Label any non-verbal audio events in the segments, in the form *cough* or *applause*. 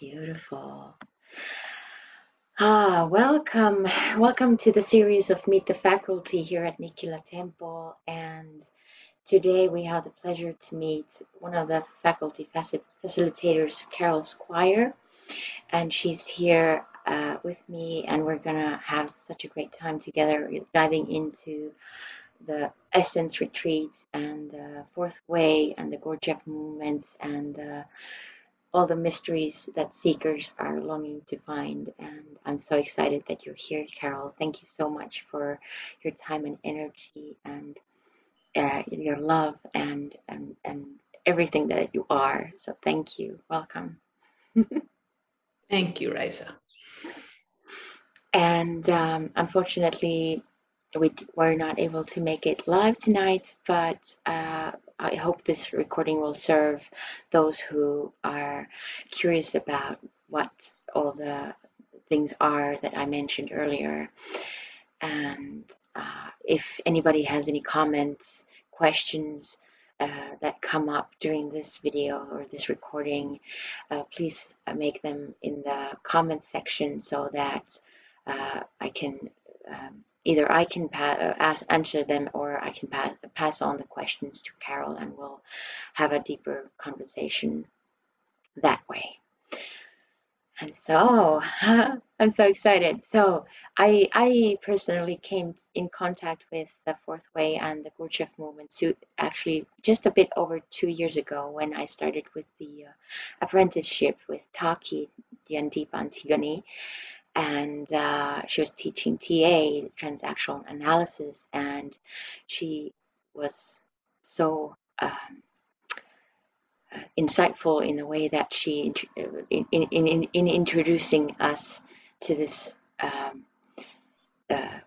Beautiful. Ah, welcome. Welcome to the series of Meet the Faculty here at Nikkila Temple. And today we have the pleasure to meet one of the faculty facilitators, Carol Squire. And she's here uh, with me, and we're going to have such a great time together diving into the Essence Retreat and the Fourth Way and the Gurdjieff movement and uh, all the mysteries that seekers are longing to find. And I'm so excited that you're here, Carol. Thank you so much for your time and energy and uh, your love and, and, and everything that you are. So thank you. Welcome. thank you, Raisa. And um, unfortunately, we were not able to make it live tonight, but uh, I hope this recording will serve those who are curious about what all the things are that I mentioned earlier. And uh, if anybody has any comments, questions uh, that come up during this video or this recording, uh, please uh, make them in the comments section so that uh, I can um, either I can uh, ask, answer them or I can pass, pass on the questions to Carol and we'll have a deeper conversation that way. And so *laughs* I'm so excited. So I, I personally came in contact with the Fourth Way and the Gurdjieff movement to actually just a bit over two years ago when I started with the uh, apprenticeship with Taki Diandeep Antigone and uh, she was teaching TA transactional analysis, and she was so um, uh, insightful in the way that she uh, in, in, in, in introducing us to this um, uh,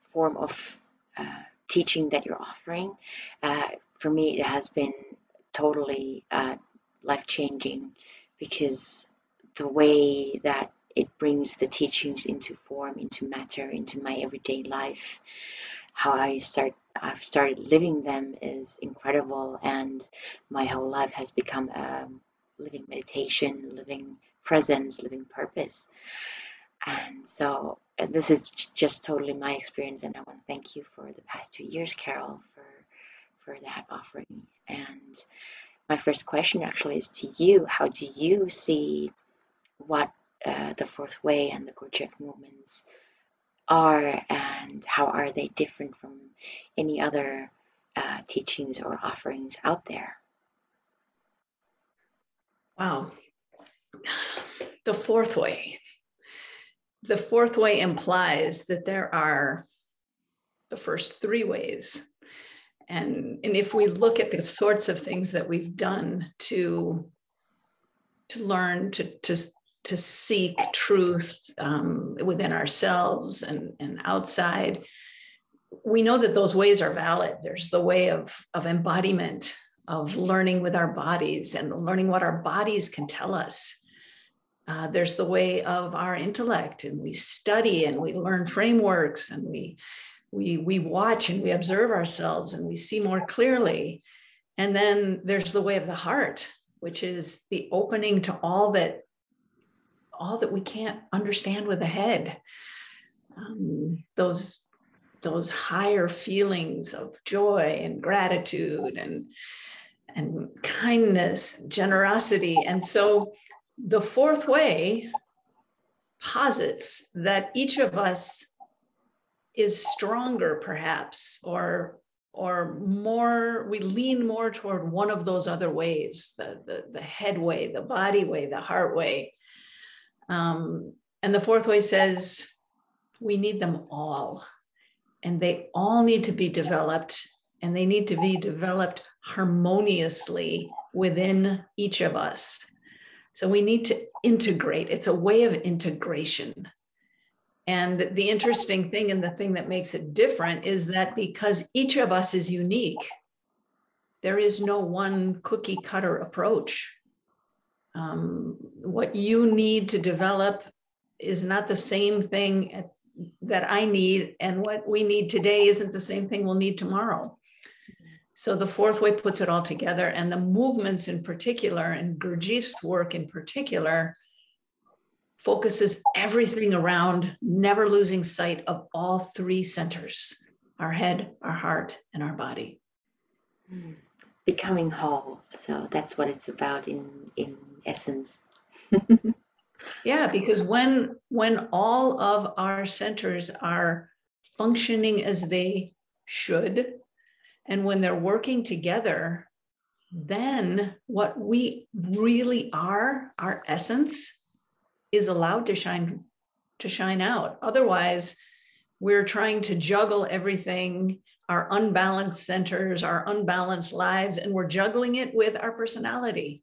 form of uh, teaching that you're offering. Uh, for me, it has been totally life changing because the way that it brings the teachings into form, into matter, into my everyday life. How I start, I've started living them is incredible, and my whole life has become a living meditation, living presence, living purpose. And so this is just totally my experience, and I want to thank you for the past two years, Carol, for for that offering. And my first question actually is to you: How do you see what uh, the fourth way and the Gurdjieff movements are and how are they different from any other uh, teachings or offerings out there? Wow. The fourth way. The fourth way implies that there are the first three ways. And, and if we look at the sorts of things that we've done to, to learn to, to to seek truth um, within ourselves and, and outside, we know that those ways are valid. There's the way of, of embodiment, of learning with our bodies and learning what our bodies can tell us. Uh, there's the way of our intellect, and we study and we learn frameworks and we we we watch and we observe ourselves and we see more clearly. And then there's the way of the heart, which is the opening to all that all that we can't understand with the head. Um, those those higher feelings of joy and gratitude and and kindness, generosity. And so the fourth way posits that each of us is stronger perhaps or or more we lean more toward one of those other ways the, the the head way the body way the heart way um, and the fourth way says we need them all, and they all need to be developed, and they need to be developed harmoniously within each of us. So we need to integrate. It's a way of integration. And the interesting thing and the thing that makes it different is that because each of us is unique, there is no one cookie cutter approach um, what you need to develop is not the same thing that I need, and what we need today isn't the same thing we'll need tomorrow. So the fourth way puts it all together, and the movements in particular, and Gurdjieff's work in particular, focuses everything around never losing sight of all three centers our head, our heart, and our body. Hmm. Becoming whole. So that's what it's about in, in essence. *laughs* yeah, because when when all of our centers are functioning as they should, and when they're working together, then what we really are, our essence, is allowed to shine to shine out. Otherwise, we're trying to juggle everything, our unbalanced centers, our unbalanced lives, and we're juggling it with our personality.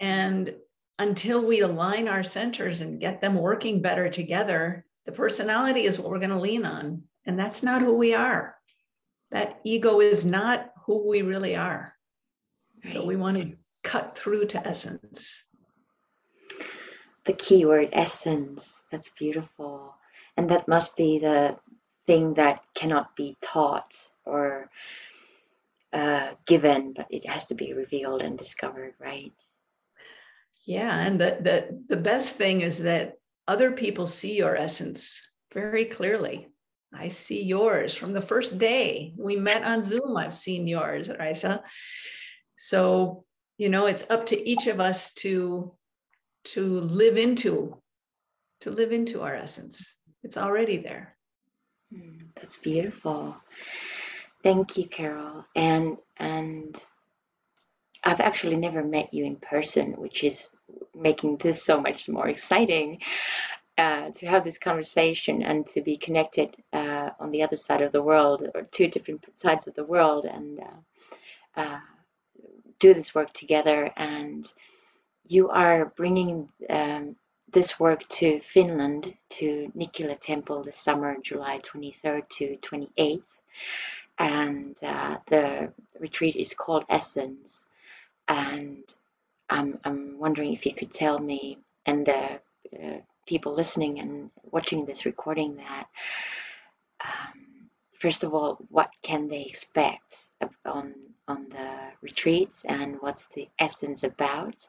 And until we align our centers and get them working better together, the personality is what we're going to lean on. And that's not who we are. That ego is not who we really are. Right. So we want to cut through to essence. The keyword essence. That's beautiful. And that must be the thing that cannot be taught or uh, given, but it has to be revealed and discovered, right? Yeah, and the, the the best thing is that other people see your essence very clearly. I see yours from the first day we met on Zoom. I've seen yours, Raisa. So, you know, it's up to each of us to to live into to live into our essence. It's already there. Hmm, that's beautiful. Thank you, Carol. And and I've actually never met you in person, which is making this so much more exciting uh, to have this conversation and to be connected uh, on the other side of the world or two different sides of the world and uh, uh do this work together. And you are bringing um, this work to Finland, to Nikkila Temple this summer, July 23rd to 28th. And uh, the retreat is called Essence. And I'm, I'm wondering if you could tell me and the uh, people listening and watching this recording that um, first of all what can they expect on on the retreats and what's the essence about?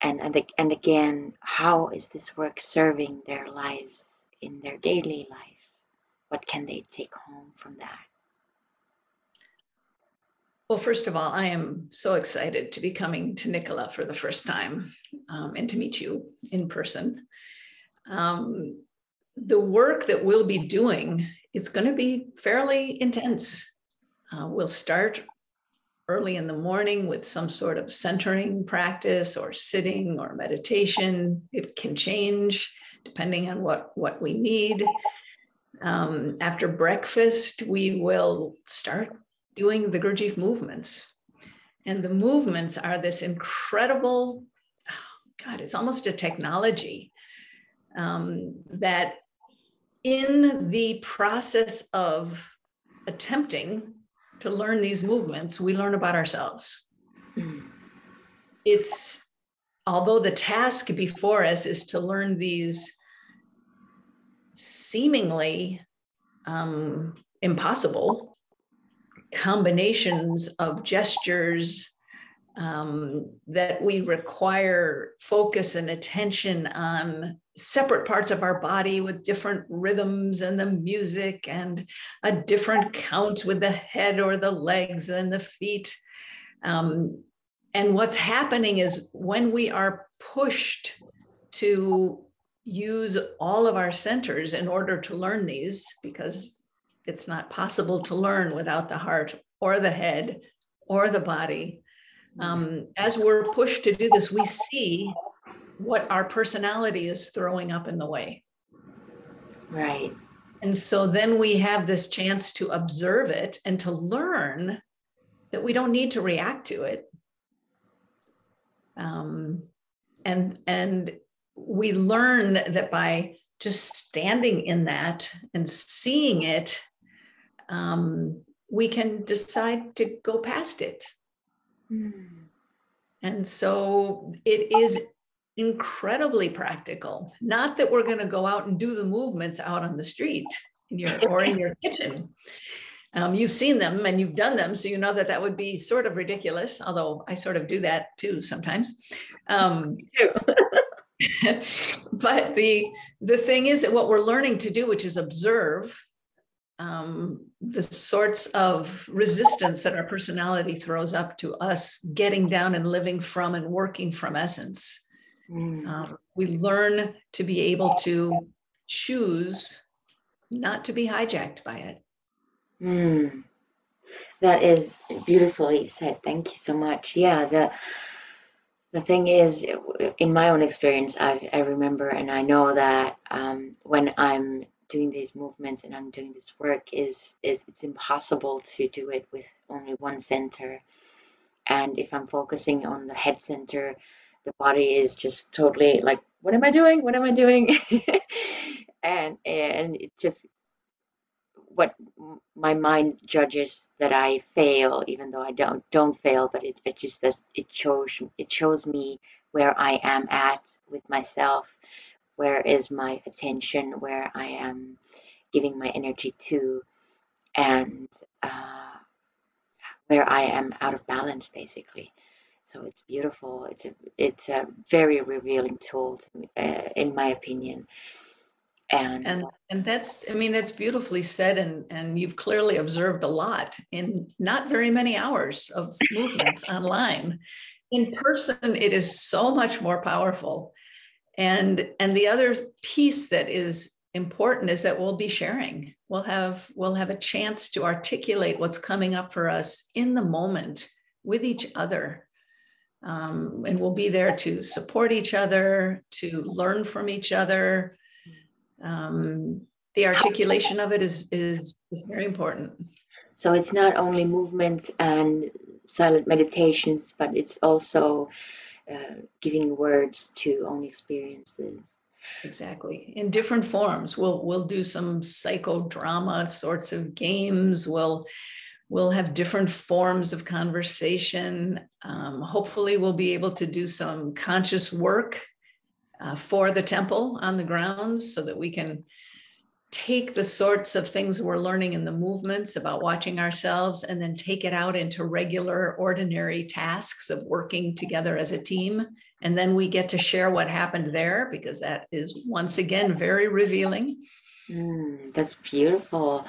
And and, and again how is this work serving their lives in their daily life? What can they take home from that well, first of all, I am so excited to be coming to Nikkila for the first time um, and to meet you in person. Um, the work that we'll be doing is going to be fairly intense. Uh, we'll start early in the morning with some sort of centering practice or sitting or meditation. It can change depending on what, what we need. Um, after breakfast, we will start doing the Gurdjieff movements. And the movements are this incredible, oh God, it's almost a technology um, that in the process of attempting to learn these movements, we learn about ourselves. Mm. It's although the task before us is to learn these seemingly um, impossible combinations of gestures um, that we require focus and attention on separate parts of our body with different rhythms and the music and a different count with the head or the legs and the feet. Um, and what's happening is when we are pushed to use all of our centers in order to learn these, because it's not possible to learn without the heart or the head or the body. Mm-hmm. Um, as we're pushed to do this, we see what our personality is throwing up in the way. Right. And so then we have this chance to observe it and to learn that we don't need to react to it. Um, and and we learn that by just standing in that and seeing it um, we can decide to go past it. Mm. And so it is incredibly practical. Not that we're going to go out and do the movements out on the street in your, *laughs* or in your kitchen. Um, you've seen them and you've done them, so you know that that would be sort of ridiculous. Although I sort of do that too sometimes. Um, *laughs* too. *laughs* but the the thing is that what we're learning to do, which is observe um, the sorts of resistance that our personality throws up to us getting down and living from and working from essence. Mm. Um, we learn to be able to choose not to be hijacked by it. Mm. That is beautifully said. Thank you so much. Yeah, the the thing is, in my own experience, I, I remember and I know that um, when I'm doing these movements and I'm doing this work, is is it's impossible to do it with only one center. And if I'm focusing on the head center, the body is just totally like, what am I doing? What am I doing? *laughs* and and it just what my mind judges that I fail, even though I don't don't fail, but it, it just does it shows it shows me where I am at with myself, where is my attention, where I am giving my energy to, and uh, where I am out of balance, basically. So it's beautiful. It's a it's a very revealing tool, me, uh, in my opinion and and, and that's i mean that's beautifully said and and you've clearly observed a lot in not very many hours of *laughs* movements online in person it is so much more powerful and and the other piece that is important is that we'll be sharing. We'll have we'll have a chance to articulate what's coming up for us in the moment with each other. Um, and we'll be there to support each other to learn from each other. Um, the articulation of it is, is, is very important. So it's not only movements and silent meditations, but it's also uh, giving words to own experiences. Exactly. In different forms. We'll we'll do some psychodrama sorts of games. We'll we'll have different forms of conversation. Um, hopefully, we'll be able to do some conscious work uh, for the temple on the grounds so that we can take the sorts of things we're learning in the movements about watching ourselves and then take it out into regular, ordinary tasks of working together as a team. And then we get to share what happened there because that is once again very revealing. Mm, that's beautiful.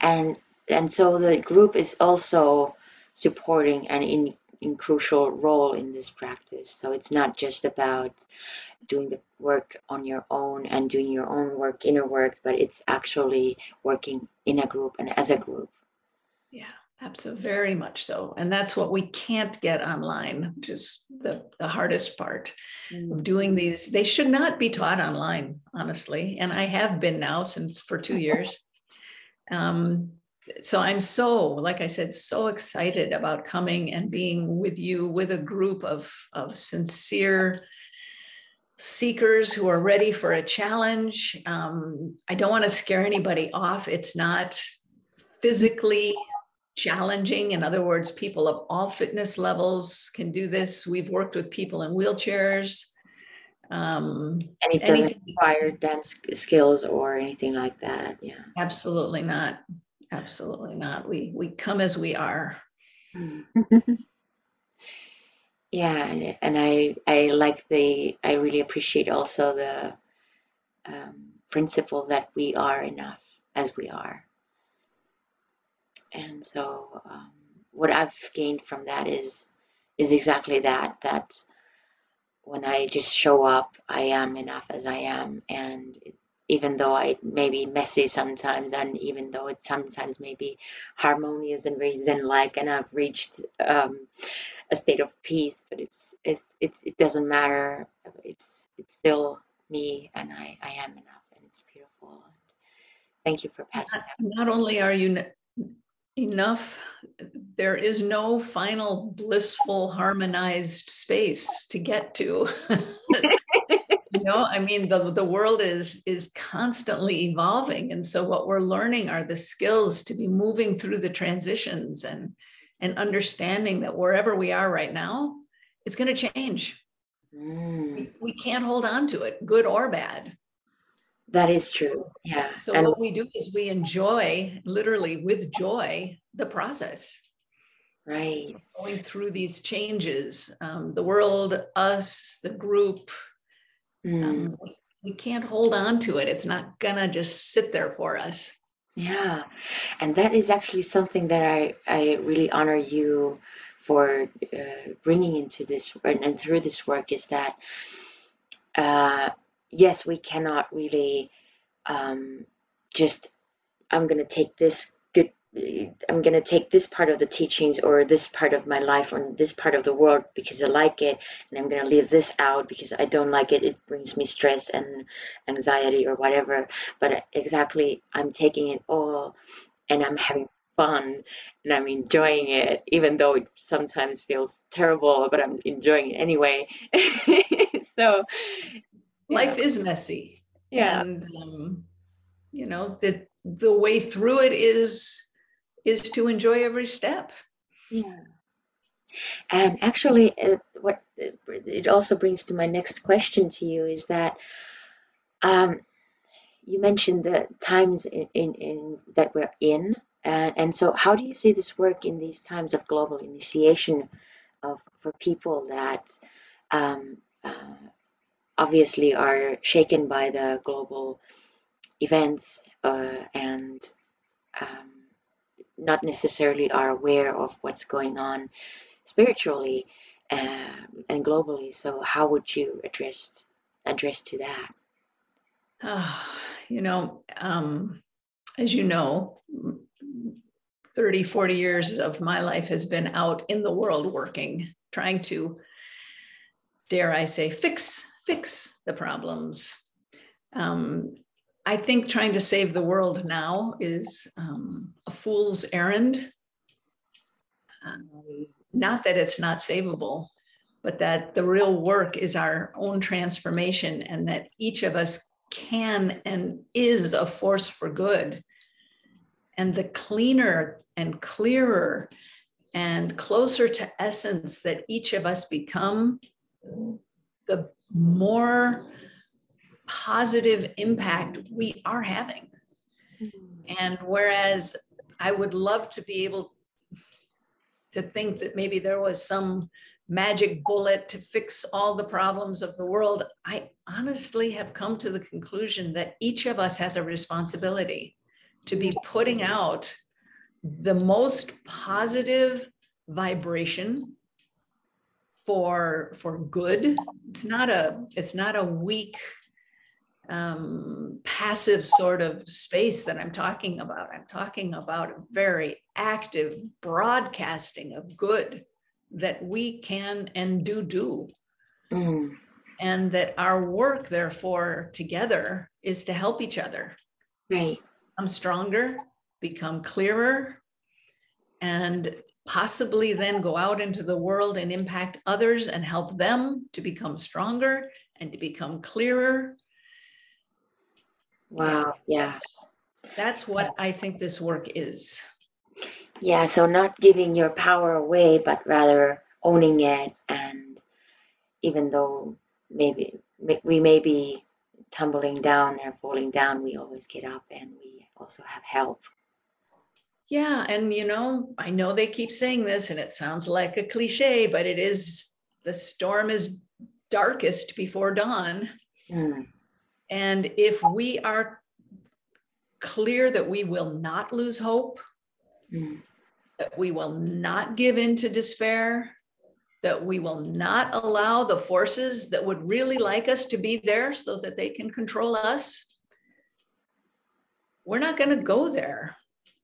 And and so the group is also supporting and in in crucial role in this practice. So it's not just about doing the work on your own and doing your own work, inner work, but it's actually working in a group and as a group. Yeah, absolutely, very much so. And that's what we can't get online, which is the, the hardest part mm. of doing these. They should not be taught online, honestly. And I have been now since for two years. *laughs* Um, so I'm so, like I said, so excited about coming and being with you with a group of, of sincere seekers who are ready for a challenge. Um, I don't want to scare anybody off. It's not physically challenging. In other words, people of all fitness levels can do this. We've worked with people in wheelchairs. Um, and it doesn't anything. require dance skills or anything like that. Yeah. Absolutely not. Absolutely not. We we come as we are. *laughs* yeah, and, and I I like the I really appreciate also the um, principle that we are enough as we are. And so um, what I've gained from that is is exactly that that when I just show up, I am enough as I am, and even though I may be messy sometimes, and even though it sometimes may be harmonious and very zen-like, and I've reached um, a state of peace, but it's it's it's it doesn't matter. It's it's still me, and I I am enough, and it's beautiful. And Thank you for passing. Not, not only are you enough, there is no final blissful harmonized space to get to. *laughs* you know i mean the, the world is is constantly evolving and so what we're learning are the skills to be moving through the transitions and and understanding that wherever we are right now it's going to change mm. we, we can't hold on to it good or bad that is true yeah so and what we do is we enjoy literally with joy the process right going through these changes um, the world us the group Mm. Um, we, we can't hold on to it. It's not gonna just sit there for us. Yeah, and that is actually something that I, I really honor you for uh, bringing into this and, and through this work is that uh, yes, we cannot really um, just I'm gonna take this I'm gonna take this part of the teachings or this part of my life or this part of the world because I like it, and I'm gonna leave this out because I don't like it. It brings me stress and anxiety or whatever. But exactly, I'm taking it all, and I'm having fun, and I'm enjoying it, even though it sometimes feels terrible. But I'm enjoying it anyway. *laughs* so, Life is messy. yeah, And um, you know, the the way through it is is to enjoy every step. yeah. And actually, uh, what it also brings to my next question to you is that um, you mentioned the times in, in, in that we're in, and, and so how do you see this work in these times of global initiation of for people that um, uh, obviously are shaken by the global events uh, and um, not necessarily are aware of what's going on spiritually uh, and globally. So how would you address address to that? Ah, *sighs* you know, um, as you know, 30, 40 years of my life has been out in the world working, trying to, dare I say, fix fix the problems. Um, I think trying to save the world now is um, a fool's errand. Um, not that it's not savable, but that the real work is our own transformation and that each of us can and is a force for good. And the cleaner and clearer and closer to essence that each of us become, the more positive impact we are having. Mm-hmm. And whereas I would love to be able to think that maybe there was some magic bullet to fix all the problems of the world, I honestly have come to the conclusion that each of us has a responsibility to be mm-hmm. putting out the most positive vibration for for good. It's not a it's not a weak um, passive sort of space that i'm talking about. I'm talking about a very active broadcasting of good that we can and do do. Mm, and that our work therefore together is to help each other. Right. become stronger become clearer and possibly then go out into the world and impact others and help them to become stronger and to become clearer Wow. Yeah. that's what i think this work is Yeah. So not giving your power away, but rather owning it. And even though maybe we may be tumbling down or falling down, we always get up and we also have help. yeah and you know i know they keep saying this and it sounds like a cliche but it is the storm is darkest before dawn Mm, And if we are clear that we will not lose hope, mm, that we will not give in to despair, that we will not allow the forces that would really like us to be there so that they can control us, we're not going to go there.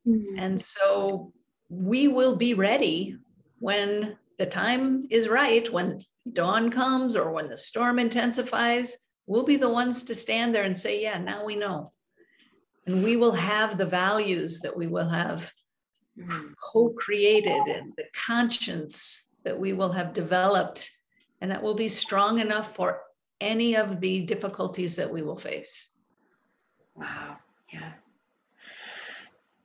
mm. And so we will be ready when the time is right, when dawn comes or when the storm intensifies. We'll be the ones to stand there and say, Yeah, now we know. And we will have the values that we will have Mm, co created and the conscience that we will have developed, and that will be strong enough for any of the difficulties that we will face. Wow. Yeah.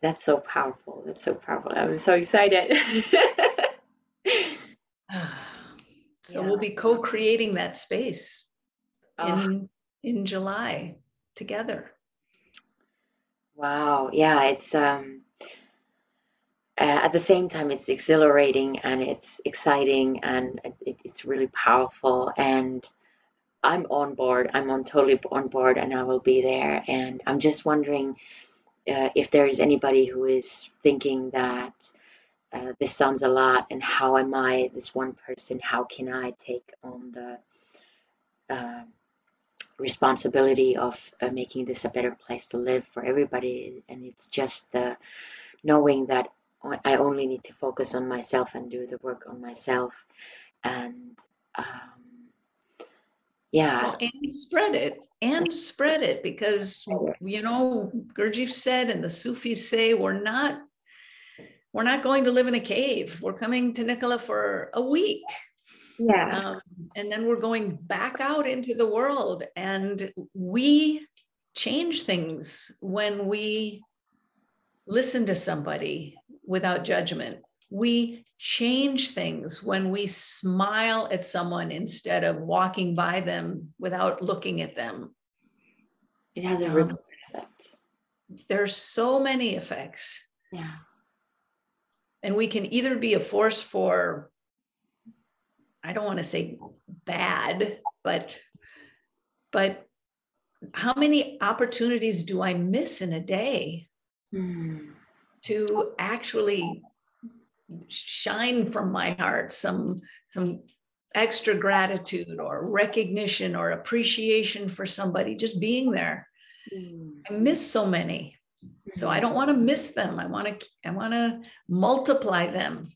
That's so powerful. That's so powerful. I'm so excited. *laughs* *sighs* So Yeah. we'll be co creating that space Oh, in, in July together. wow. Yeah. It's um. Uh, at the same time, it's exhilarating and it's exciting and it, it's really powerful. And I'm on board. I'm on totally on board, and I will be there. And I'm just wondering uh, if there is anybody who is thinking that uh, this sounds a lot, and how am I this one person? How can I take on the uh, responsibility of uh, making this a better place to live for everybody? And it's just the knowing that I only need to focus on myself and do the work on myself, and um, yeah. Well, and spread it and spread it because you know Gurdjieff said and the Sufis say we're not we're not going to live in a cave. We're coming to Nikkila for a week. Yeah. Um, and then we're going back out into the world and we change things when we listen to somebody without judgment. We change things when we smile at someone instead of walking by them without looking at them. It has a um, ripple effect. There's so many effects. Yeah. And we can either be a force for, I don't want to say bad, but but how many opportunities do I miss in a day mm. to actually shine from my heart some some extra gratitude or recognition or appreciation for somebody just being there? Mm. i miss so many. So i don't want to miss them. I want to i want to multiply them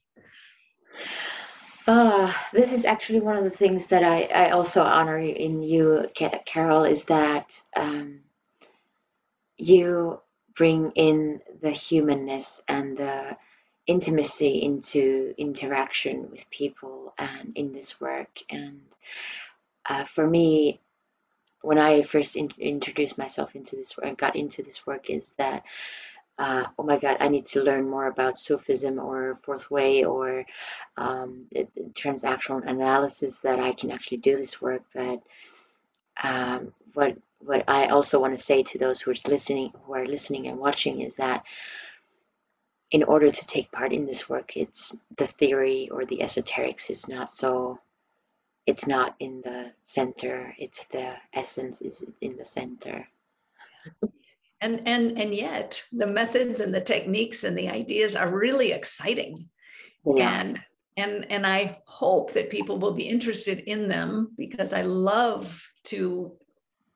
uh, this is actually one of the things that I, I also honor in you, Carol, is that um, you bring in the humanness and the intimacy into interaction with people and in this work. And uh, for me, when I first in- introduced myself into this work, and got into this work, is that uh, oh my God, I need to learn more about Sufism or Fourth Way or um, transactional analysis that I can actually do this work. But um, what what I also want to say to those who are listening, who are listening and watching, is that in order to take part in this work, it's the theory or the esoterics is not so. It's not in the center. It's the essence is in the center. *laughs* and and and yet the methods and the techniques and the ideas are really exciting. Yeah. And and and I hope that people will be interested in them because I love to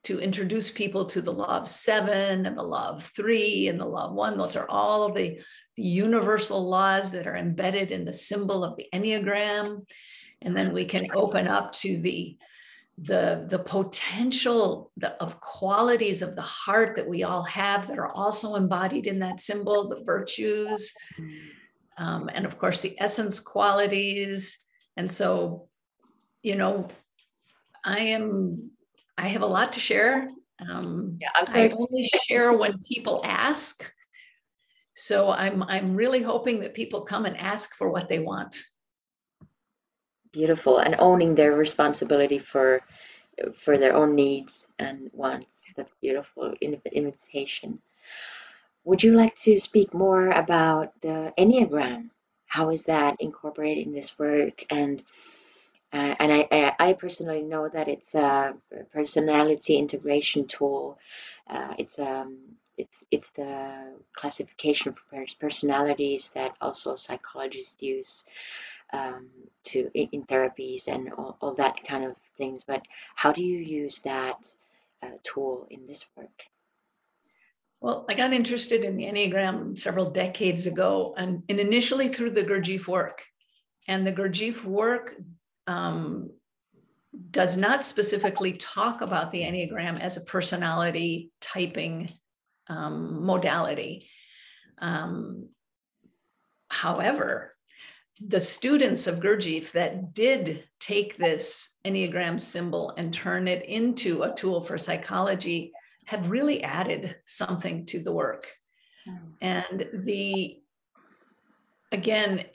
to introduce people to the law of seven and the law of three and the law of one. Those are all the the universal laws that are embedded in the symbol of the Enneagram. And then we can open up to the the, the potential of qualities of the heart that we all have that are also embodied in that symbol, the virtues, um, and of course the essence qualities. And so, you know, I am, I have a lot to share. Um, yeah, I'm I only share when people ask. So I'm I'm really hoping that people come and ask for what they want. Beautiful, and owning their responsibility for for their own needs and wants. That's beautiful in invitation. Would you like to speak more about the Enneagram? How is that incorporated in this work? And uh, and I, I, personally know that it's a personality integration tool. Uh, it's um, it's it's the classification for personalities that also psychologists use um, to in, therapies and all, all, that kind of things. But how do you use that uh, tool in this work? Well, I got interested in the Enneagram several decades ago, and, and initially through the Gurdjieff work. And the Gurdjieff work um, does not specifically talk about the Enneagram as a personality typing um, modality. Um, however, the students of Gurdjieff that did take this Enneagram symbol and turn it into a tool for psychology have really added something to the work. And the, again,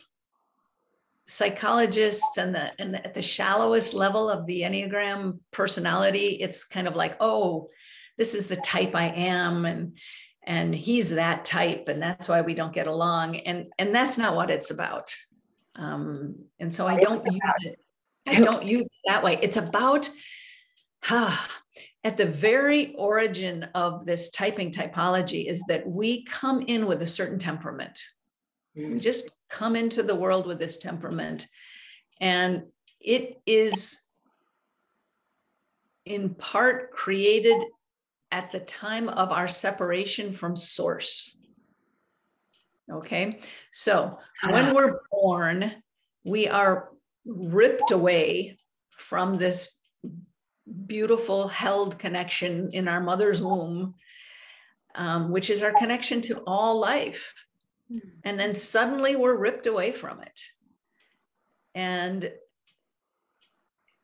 psychologists and the and at the shallowest level of the enneagram personality it's kind of like oh this is the type I am and and he's that type and that's why we don't get along and and that's not what it's about um, and so I don't use it *laughs* I don't use it that way it's about at the very origin of this typing typology is that we come in with a certain temperament. Mm. We just come into the world with this temperament. And it is in part created at the time of our separation from source. Okay, so when we're born, we are ripped away from this beautiful held connection in our mother's womb, um, which is our connection to all life. Hmm. And then suddenly we're ripped away from it. And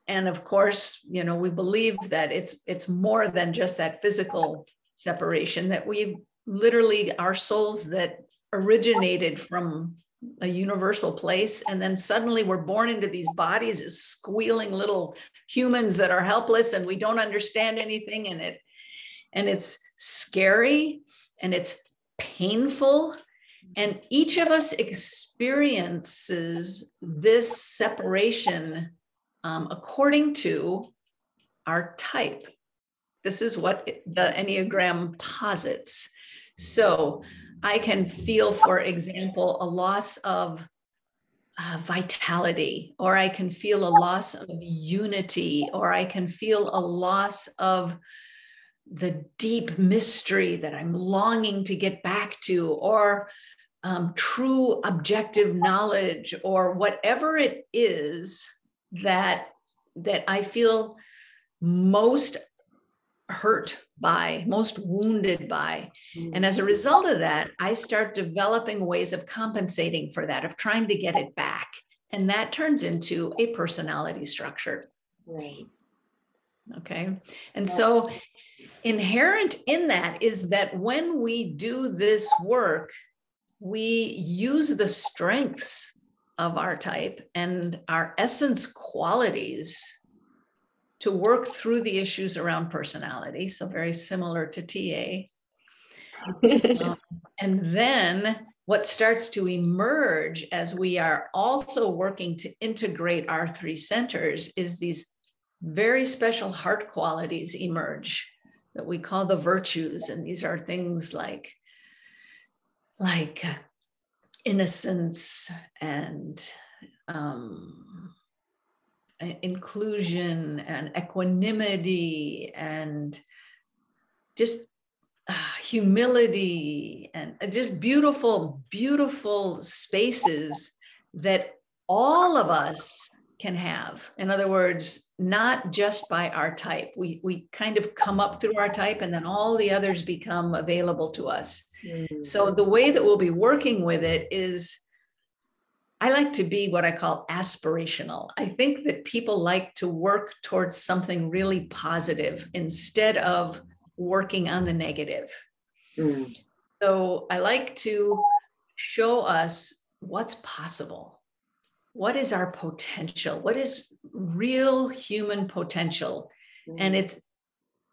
and of course, you know, we believe that it's it's more than just that physical separation that we literally our souls that originated from a universal place and then suddenly we're born into these bodies as squealing little humans that are helpless and we don't understand anything and it and it's scary and it's painful and each of us experiences this separation um, according to our type. This is what the enneagram posits. So I can feel, for example, a loss of uh, vitality, or I can feel a loss of unity, or I can feel a loss of the deep mystery that I'm longing to get back to, or um, true objective knowledge, or whatever it is that that I feel most hurt by, most wounded by. And as a mm. result of that, I start developing ways of compensating for that, of trying to get it back. And that turns into a personality structure. Right. Okay. And so, inherent in that is that when we do this work, we use the strengths of our type and our essence qualities to work through the issues around personality. So, very similar to TA. *laughs* um, and then what starts to emerge as we are also working to integrate our three centers is these very special heart qualities emerge that we call the virtues and these are things like like uh, innocence and um, inclusion and equanimity and just uh, humility and uh, just beautiful, beautiful spaces that all of us can have. In other words, not just by our type. We, we kind of come up through our type and then all the others become available to us. Mm-hmm. So the way that we'll be working with it is I like to be what I call aspirational. I think that people like to work towards something really positive instead of working on the negative. Mm. So I like to show us what's possible. What is our potential? What is real human potential? Mm. And it's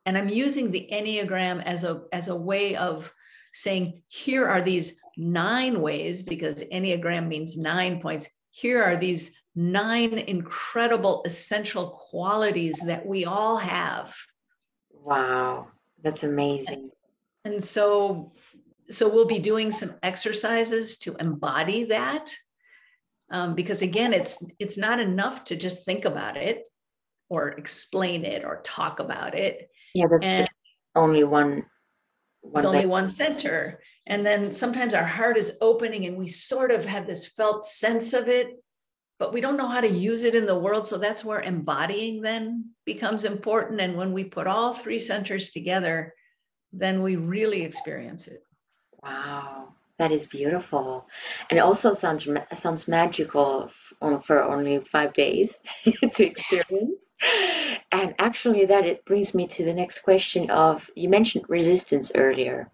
and I'm using the Enneagram as a as a way of saying here are these nine ways because Enneagram means nine points. Here are these nine incredible essential qualities that we all have. Wow, that's amazing. And so so we'll be doing some exercises to embody that um, because again it's it's not enough to just think about it or explain it or talk about it yeah that's only one, one it's only one center and then sometimes our heart is opening and we sort of have this felt sense of it, but we don't know how to use it in the world. So that's where embodying then becomes important. And when we put all three centers together, then we really experience it. Wow, that is beautiful, and it also sounds sounds magical for only five days *laughs* to experience. And actually, that it brings me to the next question. Of you mentioned resistance earlier,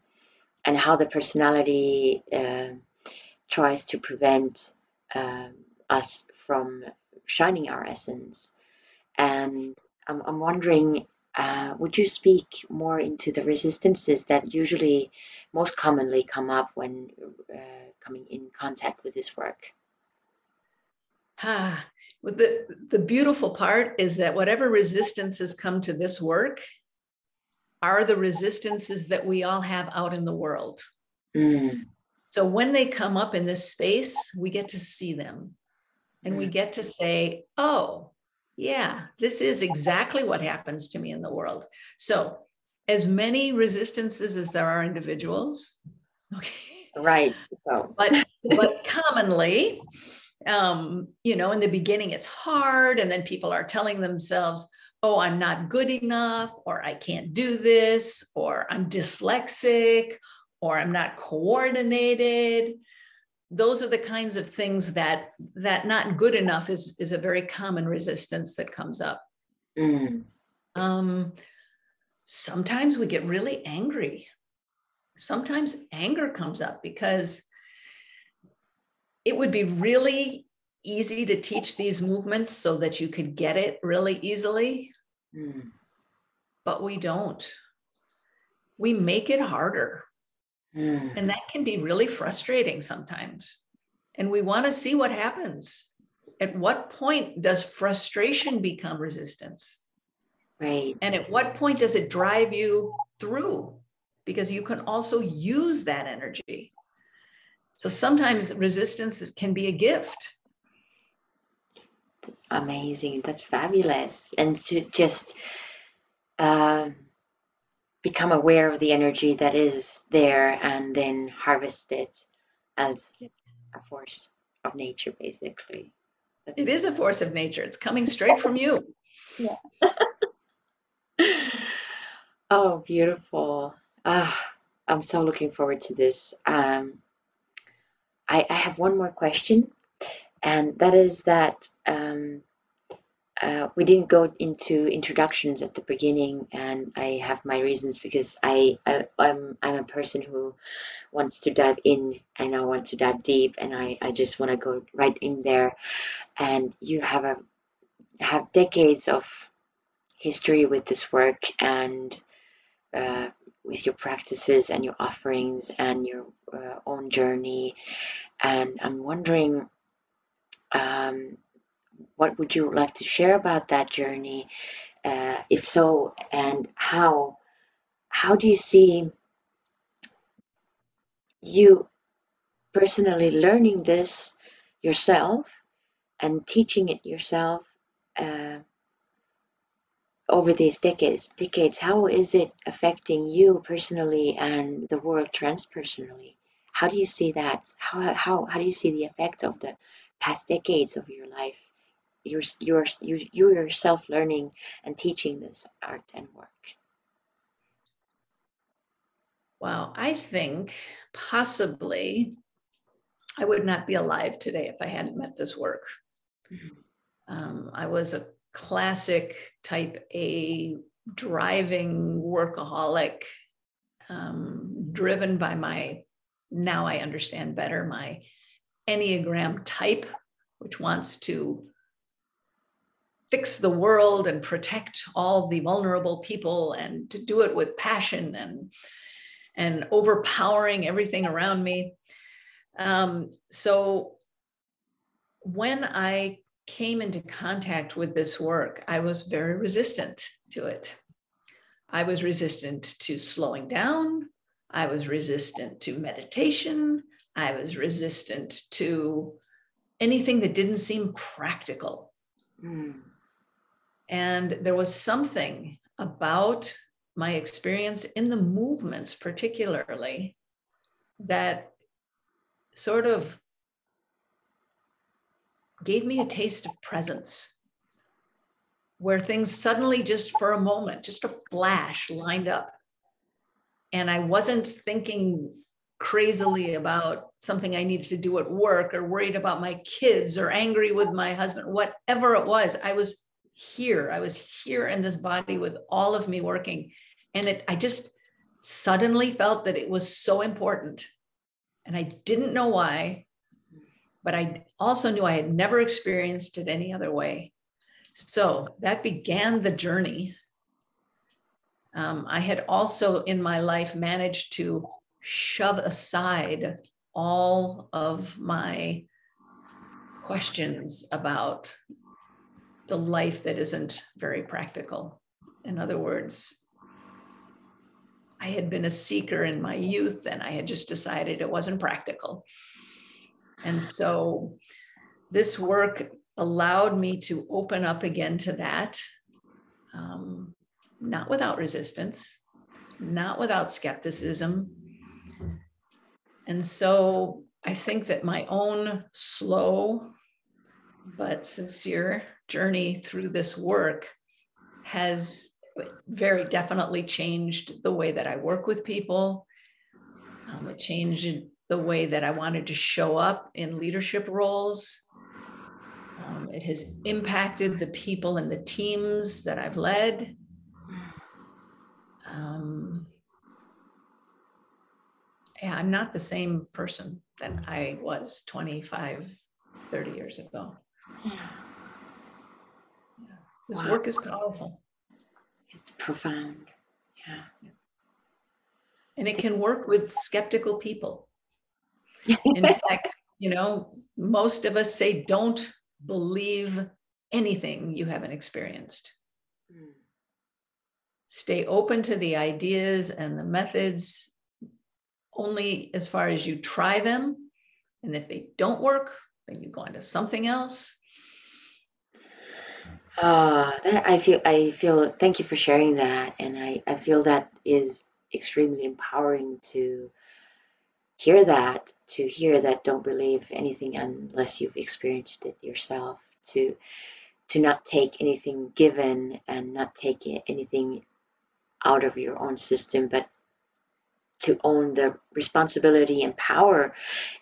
and how the personality uh, tries to prevent uh, us from shining our essence. And I'm, I'm wondering, uh, would you speak more into the resistances that usually most commonly come up when uh, coming in contact with this work? *sighs* ah, the, the beautiful part is that whatever resistances come to this work are the resistances that we all have out in the world. Mm. So when they come up in this space, we get to see them and we mm. get to say, oh, yeah, this is exactly what happens to me in the world. So, as many resistances as there are individuals, *laughs* okay. Right. So, but but commonly, um, you know, in the beginning it's hard, and then people are telling themselves, "Oh, I'm not good enough," or "I can't do this," or "I'm dyslexic," or I'm not coordinated. Those are the kinds of things that that not good enough is is a very common resistance that comes up. Mm. Um, sometimes we get really angry. Sometimes anger comes up because it would be really easy to teach these movements so that you could get it really easily. Mm. But we don't. We make it harder. Mm. And that can be really frustrating sometimes. And we want to see what happens. At what point does frustration become resistance? Right. And at what point does it drive you through? Because you can also use that energy. So sometimes resistance can be a gift. Amazing. That's fabulous. And to just um, become aware of the energy that is there and then harvest it as a force of nature, basically. That's it is a force of nature. It's coming straight from you. Yeah. *laughs* oh, beautiful. Ah, I'm so looking forward to this. Um, I, I have one more question, and that is that um, uh, we didn't go into introductions at the beginning, and I have my reasons because I, I I'm I'm a person who wants to dive in and I want to dive deep, and I I just want to go right in there, and you have a have decades of history with this work and uh, with your practices and your offerings and your uh, own journey, and I'm wondering. Um, what would you like to share about that journey? Uh, if so, and how how do you see you personally learning this yourself and teaching it yourself uh, over these decades decades? How is it affecting you personally and the world transpersonally? How do you see that? How, how, how do you see the effect of the past decades of your life you're you're you, you yourself learning and teaching this art and work wow i think possibly i would not be alive today if i hadn't met this work mm-hmm. um, i was a classic type a driving workaholic um, driven by my now i understand better my enneagram type which wants to fix the world and protect all the vulnerable people and to do it with passion and and overpowering everything around me. Um, so when i came into contact with this work i was very resistant to it. I was resistant to slowing down. I was resistant to meditation i was resistant to anything that didn't seem practical mm. And there was something about my experience in the movements, particularly, that sort of gave me a taste of presence where things suddenly just for a moment just a flash lined up and i wasn't thinking crazily about something i needed to do at work or worried about my kids or angry with my husband whatever it was i was here. I was here in this body with all of me working. And it, I just suddenly felt that it was so important. And I didn't know why, but I also knew I had never experienced it any other way. So that began the journey. Um, I had also in my life managed to shove aside all of my questions about the life that isn't very practical. In other words, I had been a seeker in my youth and I had just decided it wasn't practical. And so this work allowed me to open up again to that, um, not without resistance, not without skepticism. And so I think that my own slow but sincere journey through this work has very definitely changed the way that I work with people. Um, it changed the way that I wanted to show up in leadership roles. Um, it has impacted the people and the teams that I've led. Um, yeah, I'm not the same person that I was 25, 30 years ago. Yeah. This wow. work is powerful. It's profound. Yeah. And it can work with skeptical people. *laughs* In fact, you know, most of us say don't believe anything you haven't experienced. Mm. Stay open to the ideas and the methods only as far as you try them. And if they don't work, then you go on to something else. Uh, that I feel I feel thank you for sharing that. And I, I feel that is extremely empowering to hear that, to hear that don't believe anything unless you've experienced it yourself, to to not take anything given and not take anything out of your own system, but to own the responsibility and power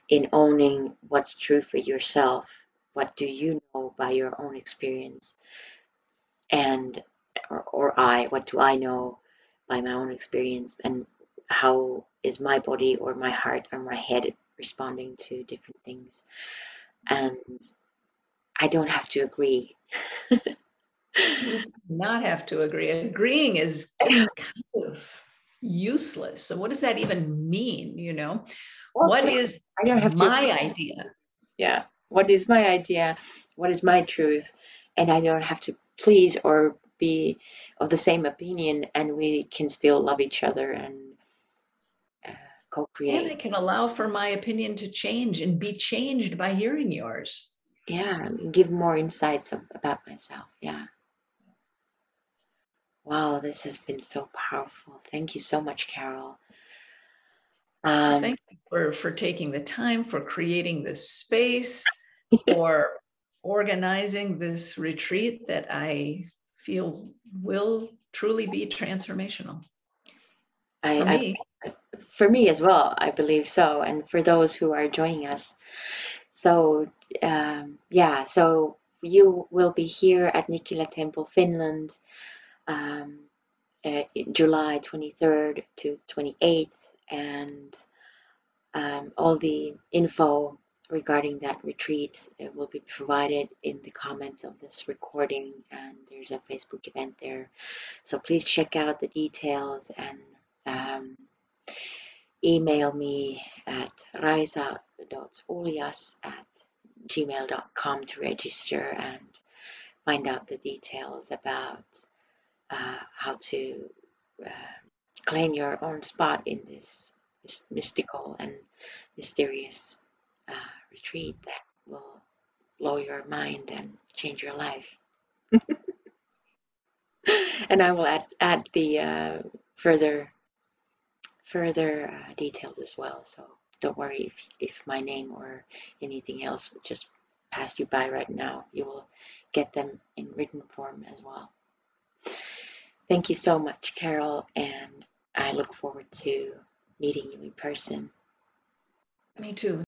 in owning what's true for yourself. What do you know by your own experience? And or, or I, what do I know by my own experience? And how is my body or my heart or my head responding to different things? And I don't have to agree. *laughs* not have to agree. Agreeing is kind of useless. So what does that even mean? You know, well, what is I don't have my to, idea? Yeah. What is my idea? What is my truth? And I don't have to please or be of the same opinion and we can still love each other and uh, co-create. And I can allow for my opinion to change and be changed by hearing yours. Yeah, give more insights of, about myself. Yeah. Wow, this has been so powerful. Thank you so much, Carol. Um, Thank you for, for taking the time, for creating this space, *laughs* for organizing this retreat that I feel will truly be transformational. I, for me. I, for me as well, I believe so. And for those who are joining us. So, um, yeah, so you will be here at Nikkila Temple, Finland um, uh, July 23rd to 28th, and um, all the info regarding that retreat uh, will be provided in the comments of this recording, and there's a Facebook event there. So please check out the details and um, email me at raisa.uljas at gmail.com to register and find out the details about uh, how to uh, claim your own spot in this mystical and mysterious uh, retreat that will blow your mind and change your life. *laughs* and I will add, add the uh, further further uh, details as well. So don't worry if, if my name or anything else just passed you by right now. You will get them in written form as well. Thank you so much, Carol, and I look forward to meeting you in person. Me too.